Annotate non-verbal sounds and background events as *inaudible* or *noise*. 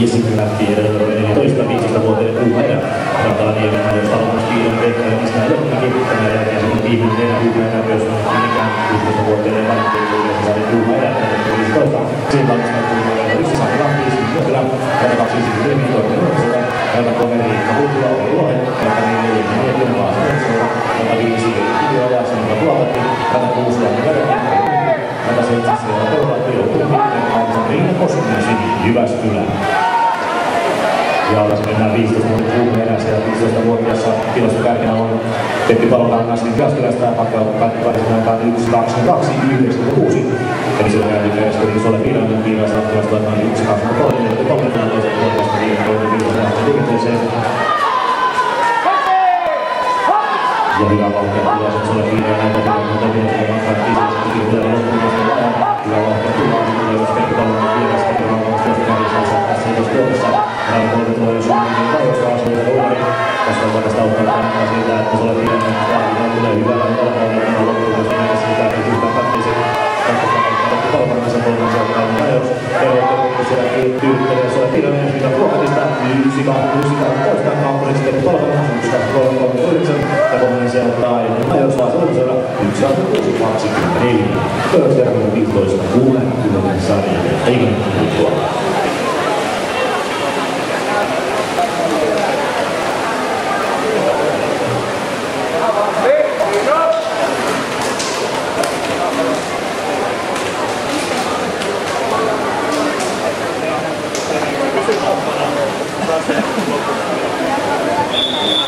Ja sitten lähti 14 15 vuoteen kuuma erä. Rataniemen myös aloituskiidon tehtävistä johonkin. Tämän jälkeen sitten viimeinen erä myös minikään 16 vuoteen yleensä saadi kuuma erä. 15. Siinä valmistautuu numero 1 Sami Lahti, Johtila, Rata 2 Sivili, Toinen Nuorisella, Rata 3 Riikka Huutila, Olli Lohe, Rata 4 Neljä Pienen Vaasa Nuorisella, Rata 5 Kivioja, Sandra Tuolatti, Rata 6 Janne Väräkin, Rata 7 Siellä Pirjo Kuhminen, 8 Riina Koskinen, Jyväskylä. Ja tässä mennään 15 vuotta kuume erässä ja 15-vuotiaassa tilasto kärkenä on Peppi Palokangas, niin Jyväskylästä pakkautui kaikki varsinainen 1, 2, 2, 96. Eli sillä jälkeen yritys ole virallinen viimeistä ratkaista laitetaan 1, 2, 3, 4, 3, 4, 14 vuotiaasta viimeinen viimeisen lähtee liikenteeseen. Ja hyvä vauhtia tulee sen sulle viimeinen näitä pitää muuta viimeistä Siellä tyyppilee, se on ensin Ruokatista. Palkansa. Yksi, kaksi, kolme, yhdeksän. Ja seuraavana. Yksi, kaksi, kuusi, kaksikymmentäneljä. Pörsjärvellä 15, 60 Yeah. *laughs*